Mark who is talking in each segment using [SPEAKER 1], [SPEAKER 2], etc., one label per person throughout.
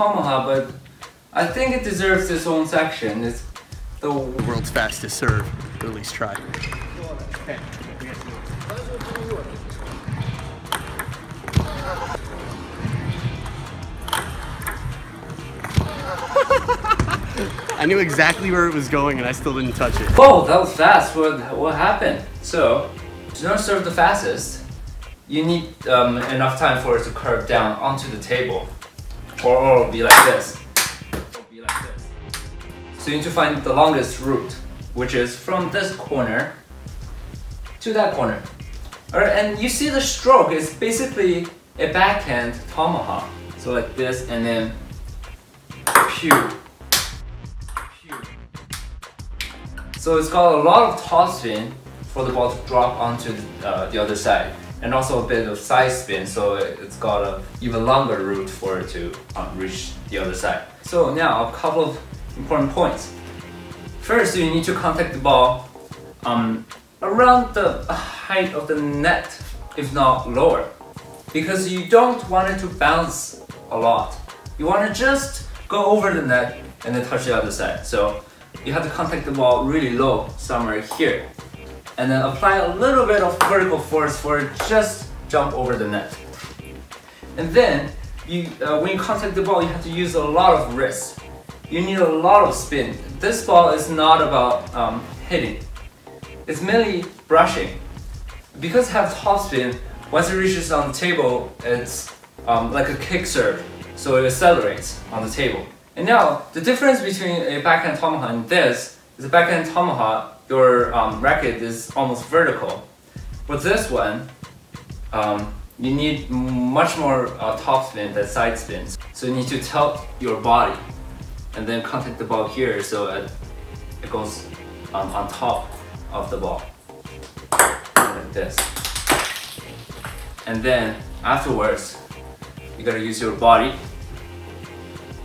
[SPEAKER 1] similar to Tomahawk, but I think it deserves its own section. It's the
[SPEAKER 2] world's fastest serve, or at least try. I knew exactly where it was going and I still didn't touch it.
[SPEAKER 1] Whoa, that was fast. What, what happened? So, to not serve the fastest, you need um, enough time for it to curve down onto the table. Or, it'll be like this. Be like this. So you need to find the longest route, which is from this corner to that corner. Alright, and you see the stroke is basically a backhand tomahawk. So like this and then pew. Pew. So it's got a lot of top spin for the ball to drop onto the, uh, the other side and also a bit of side spin so it's got a even longer route for it to um, reach the other side. So now a couple of important points. First you need to contact the ball um, around the height of the net if not lower because you don't want it to bounce a lot. You want to just go over the net and then touch the other side. So you have to contact the ball really low somewhere here and then apply a little bit of vertical force for just jump over the net. And then you, uh, when you contact the ball, you have to use a lot of wrist. You need a lot of spin. This ball is not about um, hitting. It's mainly brushing. Because it has top spin, once it reaches on the table, it's um, like a kick serve. So it accelerates on the table. And now, the difference between a backhand tomahawk and this is a backhand tomahawk your um, racket is almost vertical. With this one, um, you need much more uh, top spin than side spins. So you need to tilt your body and then contact the ball here so it, it goes um, on top of the ball, like this. And then afterwards, you gotta use your body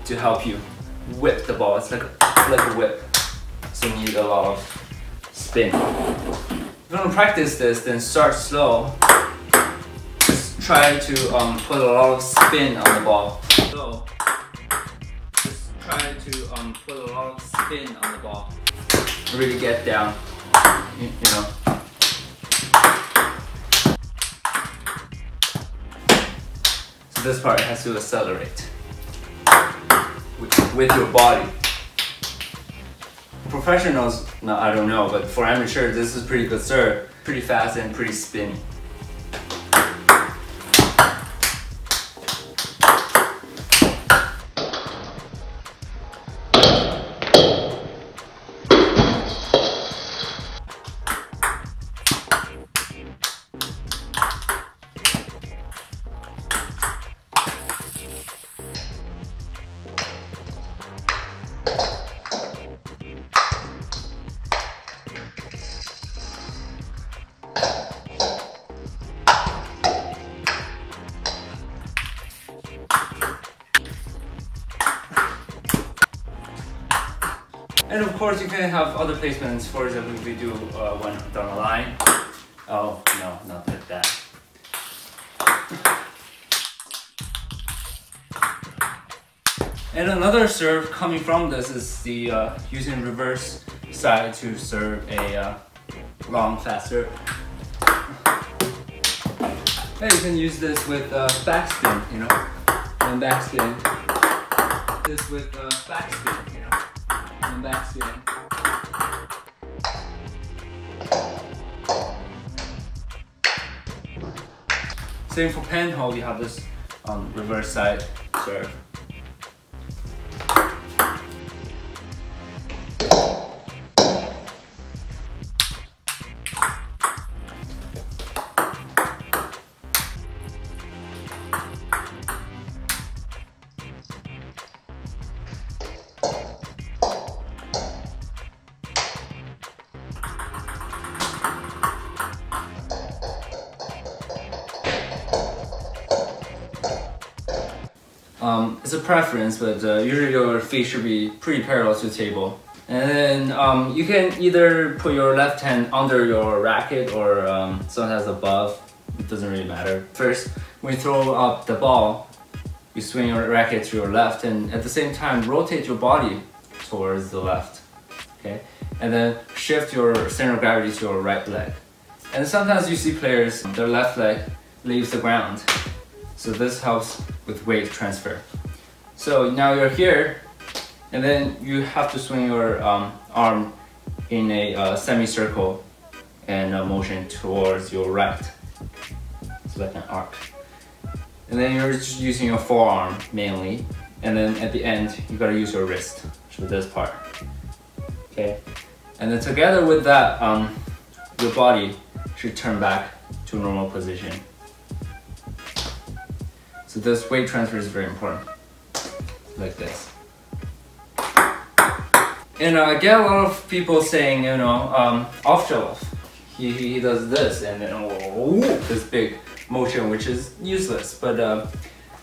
[SPEAKER 1] to help you whip the ball. It's like like a whip. So you need a lot of spin. If you want to practice this, then start slow. Just try to um, put a lot of spin on the ball. So, just try to um, put a lot of spin on the ball. Really get down, you, you know. So this part has to accelerate with, with your body professionals, no, I don't know, but for amateur, this is pretty good serve. Pretty fast and pretty spinny. Can have other placements, for if we do uh, one down the line. Oh, no, not like that. And another serve coming from this is the uh, using reverse side to serve a uh, long fast serve. And you can use this with uh, backspin, you know, and backspin. This with uh, backspin, you know and back Same for penhold, you have this um, reverse side serve. Preference, but uh, usually your feet should be pretty parallel to the table. And then um, you can either put your left hand under your racket or um, sometimes above. It doesn't really matter. First, when you throw up the ball, you swing your racket to your left and at the same time rotate your body towards the left. Okay? And then shift your center of gravity to your right leg. And sometimes you see players, their left leg leaves the ground. So this helps with weight transfer. So now you're here, and then you have to swing your um, arm in a uh, semicircle and a motion towards your right. So like an arc. And then you're just using your forearm mainly. And then at the end, you gotta use your wrist for this part. Okay? And then together with that, um, your body should turn back to normal position. So this weight transfer is very important, like this. And uh, I get a lot of people saying, you know, um, Ovtcharov, he, he does this and then oh, this big motion, which is useless. But uh,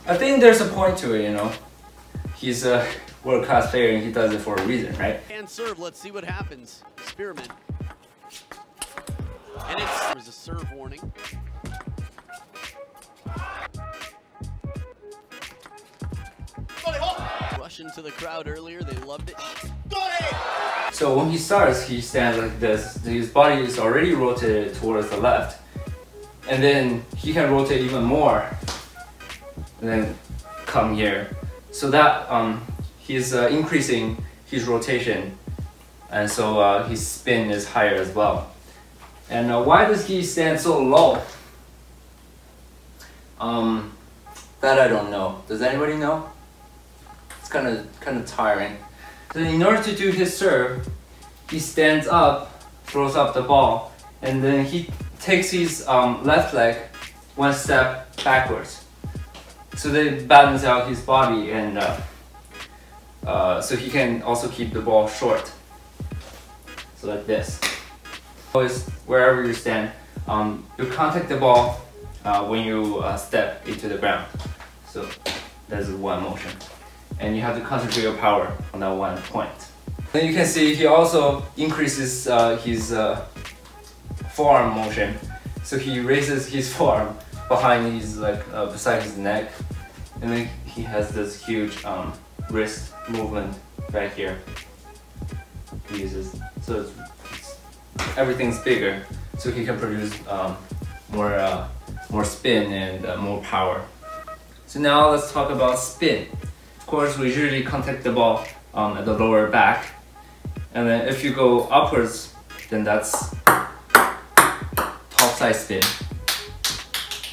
[SPEAKER 1] I think there's a point to it, you know. He's a world-class player and he does it for a reason, right?
[SPEAKER 2] And serve, let's see what happens. Spearman. And it's there's a serve warning. Rush into the crowd earlier, they loved it.
[SPEAKER 1] So when he starts, he stands like this. His body is already rotated towards the left. And then he can rotate even more. And then come here. So that um, he's uh, increasing his rotation. And so uh, his spin is higher as well. And uh, why does he stand so low? Um, that I don't know. Does anybody know? Kind of kind of tiring. So in order to do his serve, he stands up, throws up the ball, and then he takes his um, left leg one step backwards. So they balance out his body and uh, uh, so he can also keep the ball short. So like this. Always, wherever you stand, um, you contact the ball uh, when you uh, step into the ground. So that's one motion and you have to concentrate your power on that one point. Then you can see he also increases uh, his uh, forearm motion. So he raises his forearm behind his like uh, beside his neck, and then he has this huge um, wrist movement right here. He uses so it's, it's, everything's bigger, so he can produce um, more uh, more spin and uh, more power. So now let's talk about spin course, we usually contact the ball um, at the lower back. And then if you go upwards, then that's top side spin.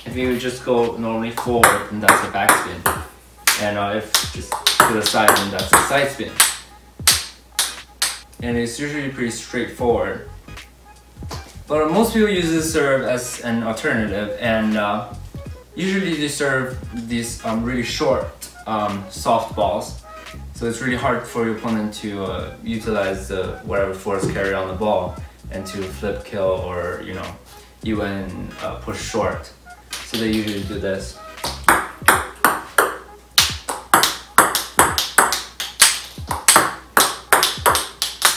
[SPEAKER 1] If you just go normally forward, then that's a back spin. And uh, if just to the side, then that's a side spin. And it's usually pretty straightforward. But most people use this serve as an alternative and uh, usually they serve these um, really short um, soft balls. So it's really hard for your opponent to uh, utilize uh, whatever force carry on the ball and to flip kill or you know even uh, push short. So they usually do this.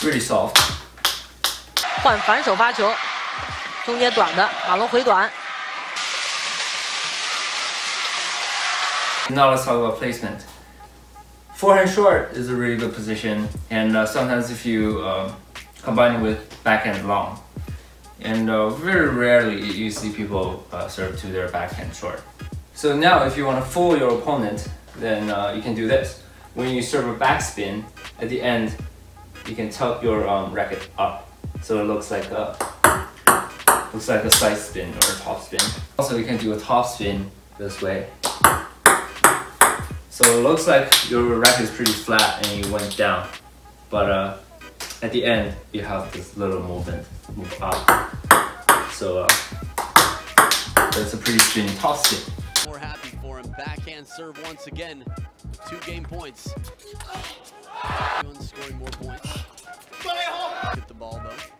[SPEAKER 1] Really soft.
[SPEAKER 3] 换反手发球，中间短的马龙回短
[SPEAKER 1] ，Now let's talk about placement. Forehand short is a really good position, and uh, sometimes if you uh, combine it with backhand long, and uh, very rarely you see people uh, serve to their backhand short. So now if you want to fool your opponent, then uh, you can do this. When you serve a backspin, at the end, you can tilt your um, racket up, so it looks like a looks like a side spin or a top spin. Also, you can do a top spin this way. So it looks like your rack is pretty flat and you went down. But uh, at the end, you have this little movement, move up. So uh, that's a pretty spinning spin.
[SPEAKER 2] More happy for him. Backhand serve once again. Two game points. Scoring more points. Get the ball though.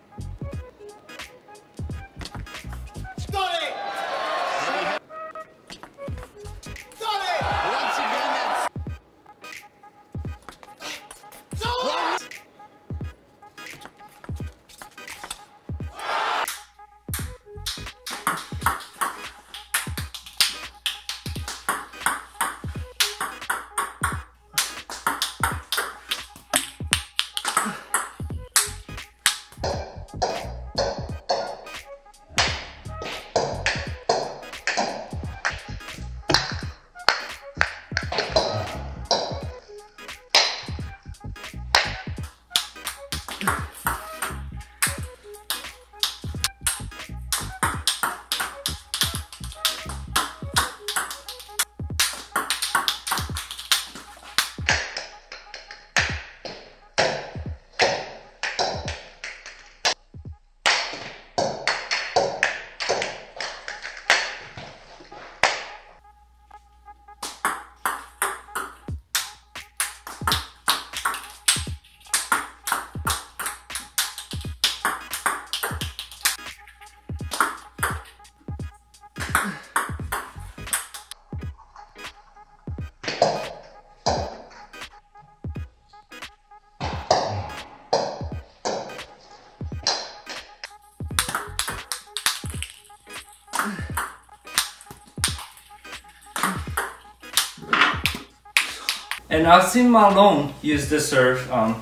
[SPEAKER 1] And I've seen Ma Long use this serve um,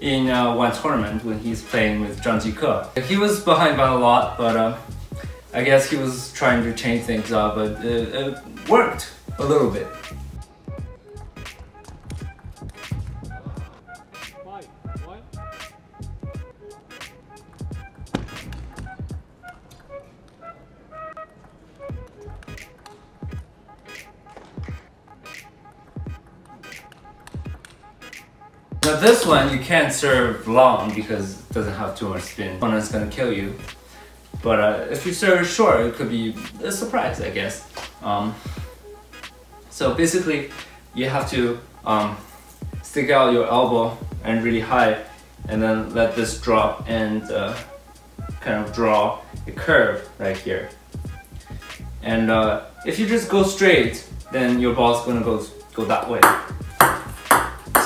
[SPEAKER 1] in uh, one tournament when he's playing with Zhang Jike. He was behind by a lot, but uh, I guess he was trying to change things up, but it, it worked a little bit. This one you can't serve long because it doesn't have too much spin. Opponent's gonna kill you. But uh, if you serve short, it could be a surprise, I guess. Um, so basically, you have to um, stick out your elbow and really high, and then let this drop and uh, kind of draw a curve right here. And uh, if you just go straight, then your ball's gonna go go that way.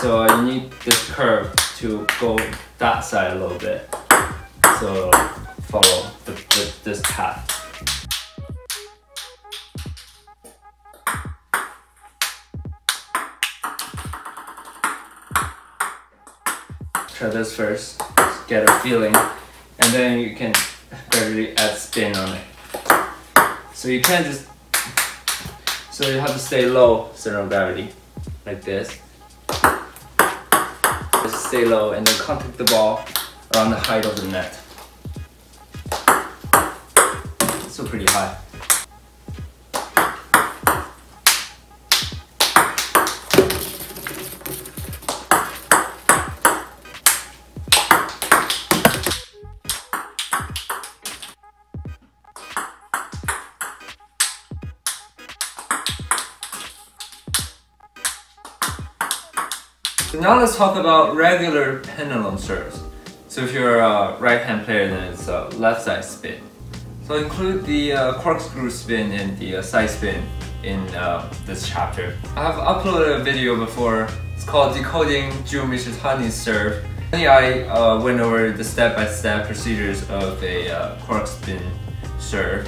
[SPEAKER 1] So you need this curve to go that side a little bit. So follow the, the, this path. Try this first, get a feeling, and then you can gradually add spin on it. So you can't just, so you have to stay low center of gravity, like this stay low and then contact the ball around the height of the net. Still pretty high. Now let's talk about regular pendulum serves. So if you're a right hand player, then it's a left side spin. So include the uh, corkscrew spin and the uh, side spin in uh, this chapter. I have uploaded a video before. It's called Decoding Jun Mizutani's Serve. I uh, went over the step-by-step -step procedures of a uh, serve.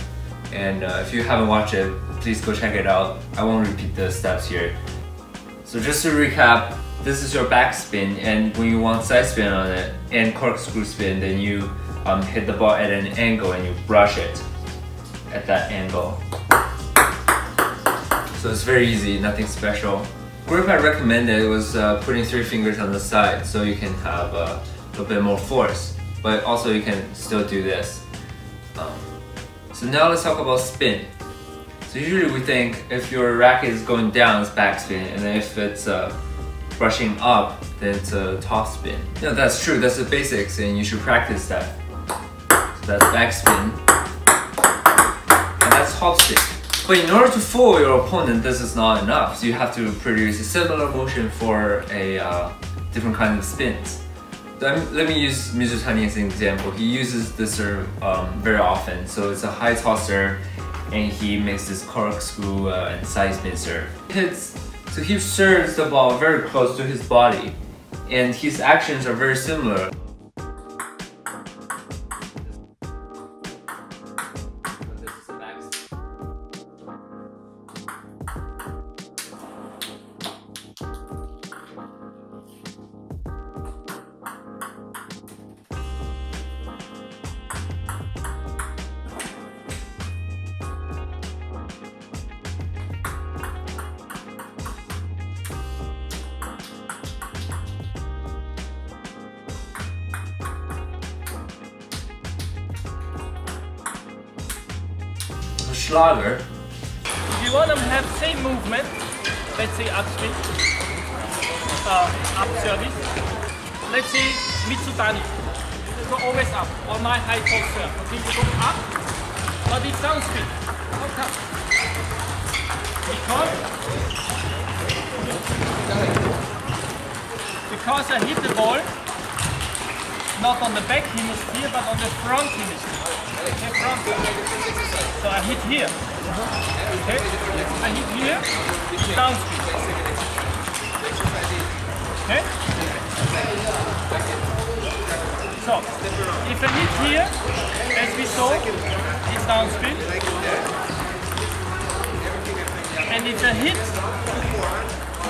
[SPEAKER 1] And uh, if you haven't watched it, please go check it out. I won't repeat the steps here. So just to recap, this is your backspin and when you want side spin on it and corkscrew spin then you um, hit the ball at an angle and you brush it at that angle. So it's very easy, nothing special. Grip I recommended was uh, putting three fingers on the side so you can have uh, a little bit more force but also you can still do this. Um, so now let's talk about spin. So usually we think if your racket is going down, it's backspin, and if it's uh, brushing up, then it's a top spin. Yeah, that's true. That's the basics, and you should practice that. So that's backspin, and that's top spin. But in order to fool your opponent, this is not enough. So you have to produce a similar motion for a uh, different kind of spins. Let me use Mizutani as an example. He uses this serve um, very often. So it's a high toss serve, and he makes this corkscrew uh, and side spin serve. Hits so he serves the ball very close to his body, and his actions are very similar. Schlager.
[SPEAKER 4] If you want to have same movement, let's say up swing, uh, up service, let's say Mizutani, go always up, or my high posture. Okay, you go up, but it's down spin. How come? Because, because I hit the ball not on the back hemisphere, but on the front hemisphere. So I hit here. Okay, I hit here, down. Okay? So, if I hit here, as we saw, it's down spin. And it's a hit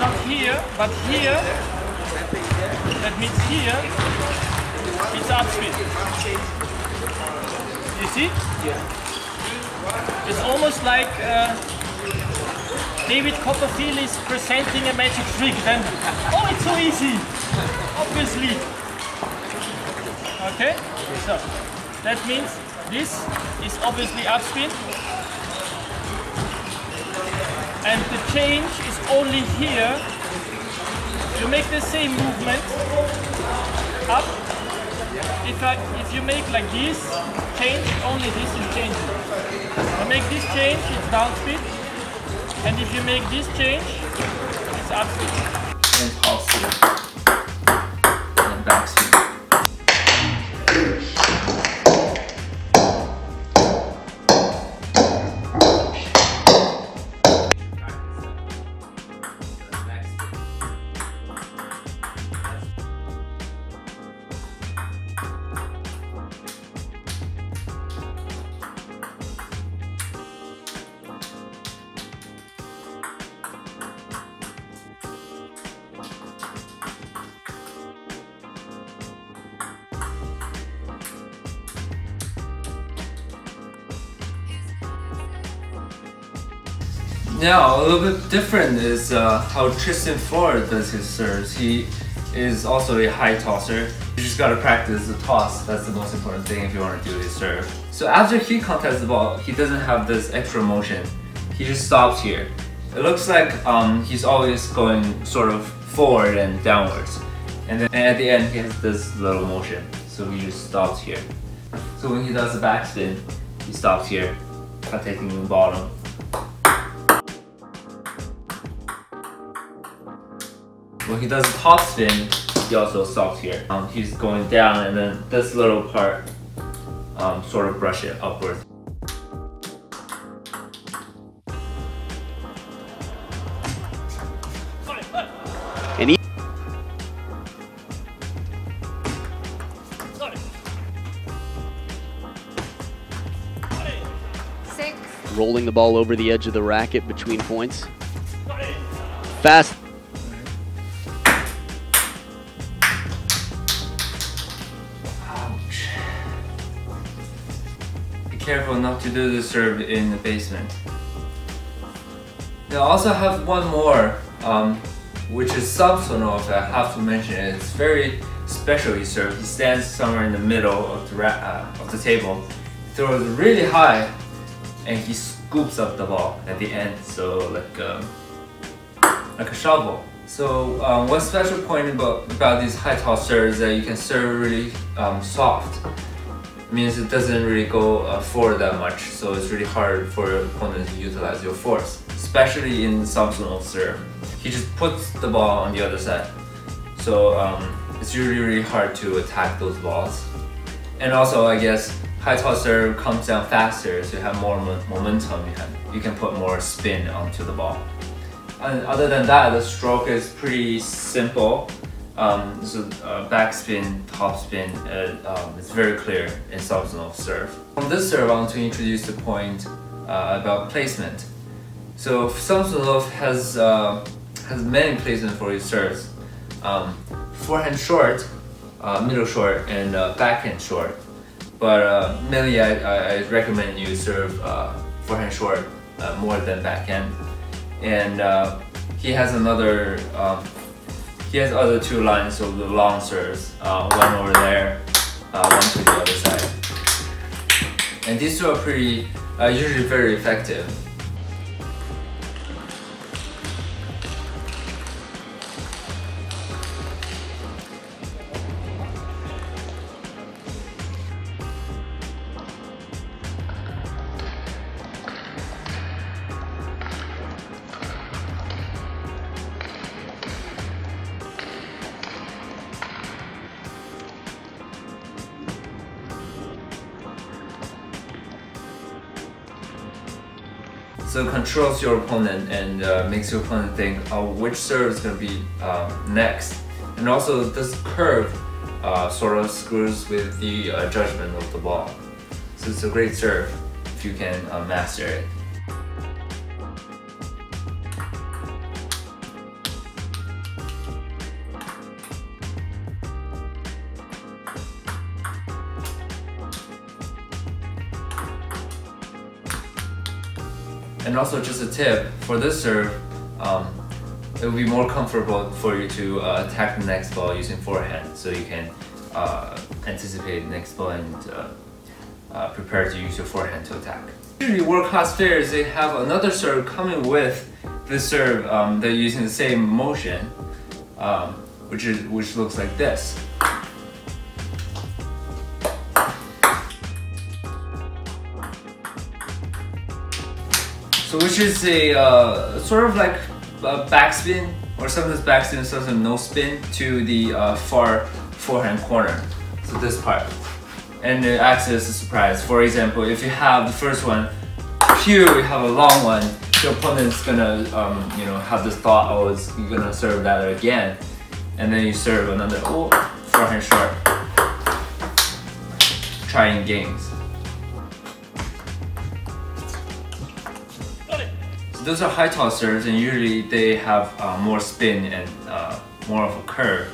[SPEAKER 4] not here, but here. That means here. It's upspin. You see? Yeah. It's almost like uh, David Copperfield is presenting a magic trick. Then, oh, it's so easy. Obviously. Okay. So that means this is obviously upspin. And the change is only here. You make the same movement up. If I if you make like this change, only this is changing. You make this change, it's downspin. And if you make this change, it's.
[SPEAKER 1] And top spin. Now, a little bit different is uh, how Tristan Flores does his serves. He is also a high tosser. You just gotta practice the toss. That's the most important thing if you want to do his serve. So after he contests the ball, he doesn't have this extra motion. He just stops here. It looks like um, he's always going sort of forward and downwards. And then and at the end, he has this little motion. So he just stops here. So when he does the backspin, he stops here, taking the bottom. When he does the top spin, he also stops here. Um, he's going down and then this little part um, sort of brush it upwards.
[SPEAKER 2] And he
[SPEAKER 4] Sorry.
[SPEAKER 5] Six.
[SPEAKER 2] rolling the ball over the edge of the racket between points. Fast.
[SPEAKER 1] Careful not to do the serve in the basement. I also have one more, um, which is Samsonov I have to mention. It's very special he serve. He stands somewhere in the middle of the, uh, of the table, throws really high, and he scoops up the ball at the end. So like um, like a shovel. So um, one special point about, about these high toss serves is that you can serve really um, soft. Means it doesn't really go uh, forward that much, so it's really hard for your opponent to utilize your force, especially in Samsonov serve. He just puts the ball on the other side, so um, it's really really hard to attack those balls. And also, I guess high toss serve comes down faster, so you have more mo- momentum. You can you can put more spin onto the ball. And other than that, the stroke is pretty simple. Um, so uh, backspin, topspin, uh, um, it's very clear in Samsonov serve. From this serve, I want to introduce the point uh, about placement. So Samsonov has uh, has many placement for his serves. Um, forehand short, uh, middle short, and uh, backhand short. But uh, mainly, I, I, recommend you serve forehand short more than backhand. And he has another, he has other two lines of the long serves, uh, one over there, uh, one to the other side. And these two are pretty, uh, usually very effective. Controls your opponent and uh, makes your opponent think, oh, which serve is going to be um, next. And also this curve uh, sort of screws with the uh, judgment of the ball. So it's a great serve if you can uh, master it. And also just a tip, for this serve, um, it will be more comfortable for you to uh, attack the next ball using forehand so you can uh, anticipate the next ball and uh, uh, prepare to use your forehand to attack. Usually world-class players, they have another serve coming with the serve, um, they're using the same motion, um, which, is, which looks like this. So which is a uh, sort of like a backspin or sometimes backspin, sometimes no spin to the uh, far forehand corner. So this part. And it acts as a surprise. For example, if you have the first one, here we have a long one, your opponent's gonna um, you know have this thought, oh, it's, you're gonna serve that again. And then you serve another oh, forehand short. Trying games. Those are high tossers and usually they have uh, more spin and uh, more of a curve.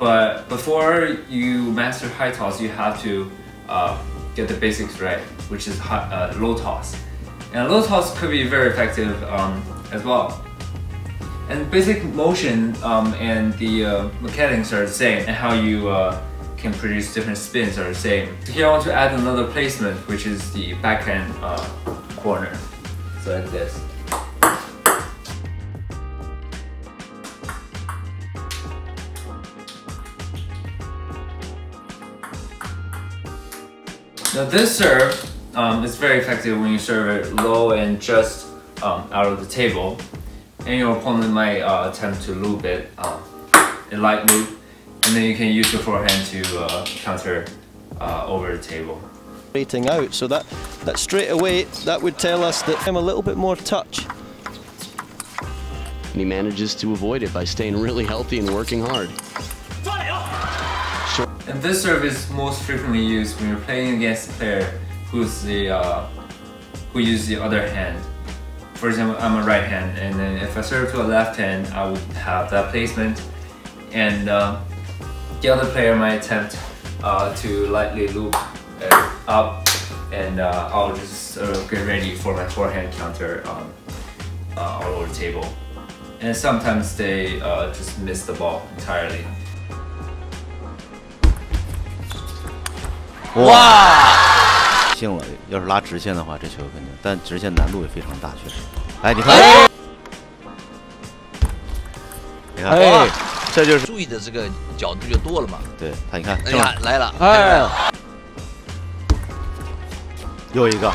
[SPEAKER 1] But before you master high toss, you have to uh, get the basics right, which is high, uh, low toss. And low toss could be very effective um, as well. And basic motion um, and the uh, mechanics are the same, and how you uh, can produce different spins are the same. So here I want to add another placement, which is the backhand corner. So like this. Now this serve um, is very effective when you serve it low and just um, out of the table. And your opponent might uh, attempt to loop it, um, a light loop, and then you can use your forehand to uh, counter uh, over the table.
[SPEAKER 5] Rating out, so that, that straight away, that would tell us that I'm a little bit more touch.
[SPEAKER 2] And he manages to avoid it by staying really healthy and working hard.
[SPEAKER 1] And this serve is most frequently used when you're playing against a player who's the uh, who uses the other hand. For example, I'm a right hand, and then if I serve to a left hand, I would have that placement, and uh, the other player might attempt uh, to lightly loop up, and uh, I'll just get ready for my forehand counter um, uh, all over the table. And sometimes they uh, just miss the ball entirely.
[SPEAKER 6] 哇！幸了，要是拉直线的话，这球肯定，但直线难度也非常大，确实。来，你看，你看，哎，这就是
[SPEAKER 7] 注意的这个角度就多了嘛。
[SPEAKER 6] 对他，你看，
[SPEAKER 7] 哎呀，来了，哎，
[SPEAKER 6] 又一个，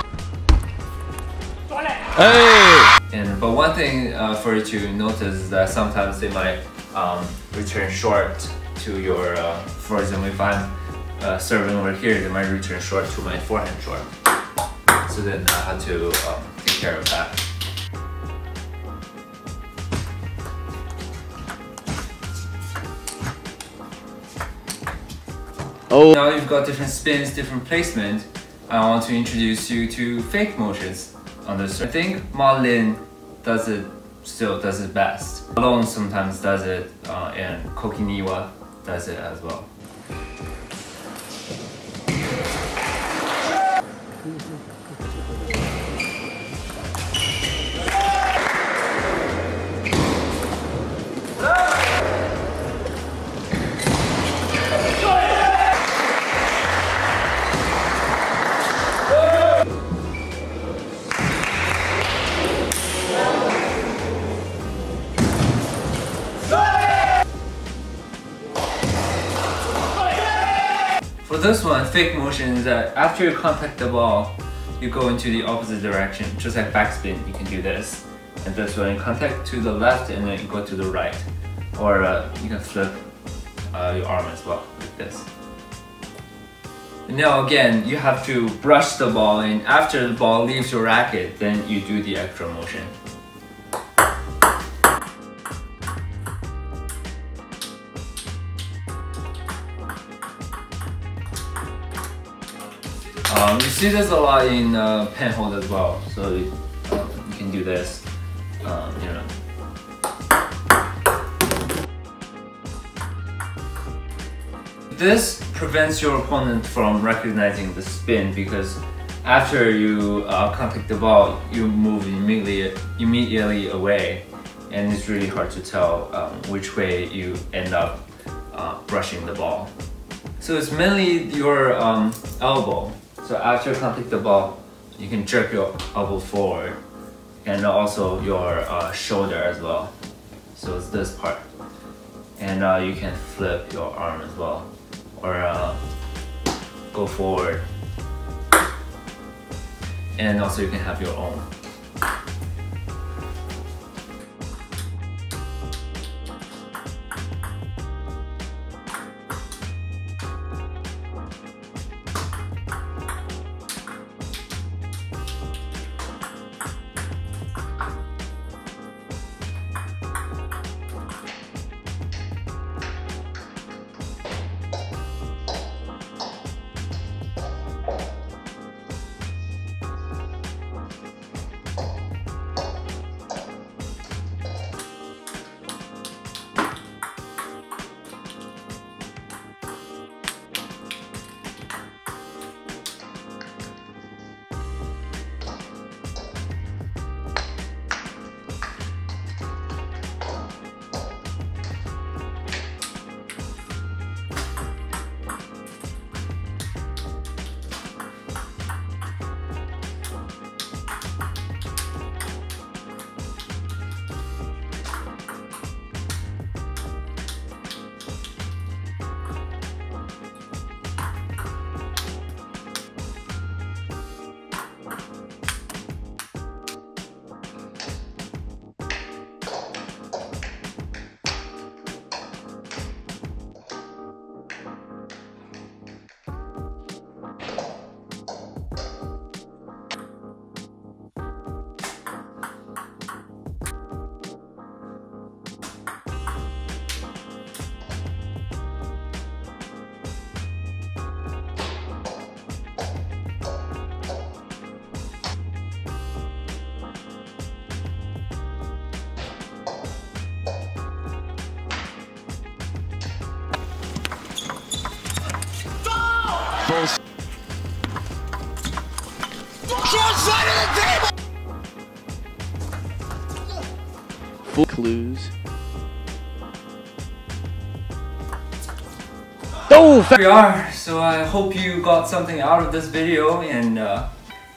[SPEAKER 1] 哎。And but one thing uh, for you to notice is that sometimes they might um, return short to your, uh, for example, if I'm uh, serving over here, they might return short to my forehand short. So then I had to um, take care of that. Oh. Now you've got different spins, different placement. I want to introduce you to fake motions on the this. I think Ma Lin does it, still does it best. Ma Long sometimes does it, uh, and Koki Niwa does it as well. This one, fake motion is that after you contact the ball, you go into the opposite direction, just like backspin, you can do this. And this one, you contact to the left and then you go to the right. Or uh, you can flip uh, your arm as well, like this. now again, you have to brush the ball and after the ball leaves your racket, then you do the extra motion. This a lot in uh, penhold as well, so you can do this, um, you know. This prevents your opponent from recognizing the spin because after you uh, contact the ball, you move immediately, immediately away and it's really hard to tell um, which way you end up uh, brushing the ball. So it's mainly your um, elbow. So after you contact the ball, you can jerk your elbow forward and also your uh, shoulder as well. So it's this part. And uh, you can flip your arm as well or uh, go forward. And also you can have your own. Here we are. So I hope you got something out of this video and uh,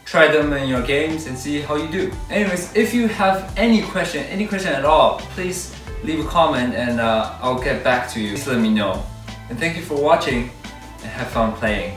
[SPEAKER 1] try them in your games and see how you do. Anyways, if you have any question, any question at all, please leave a comment and uh, I'll get back to you. Please let me know. And thank you for watching and have fun playing.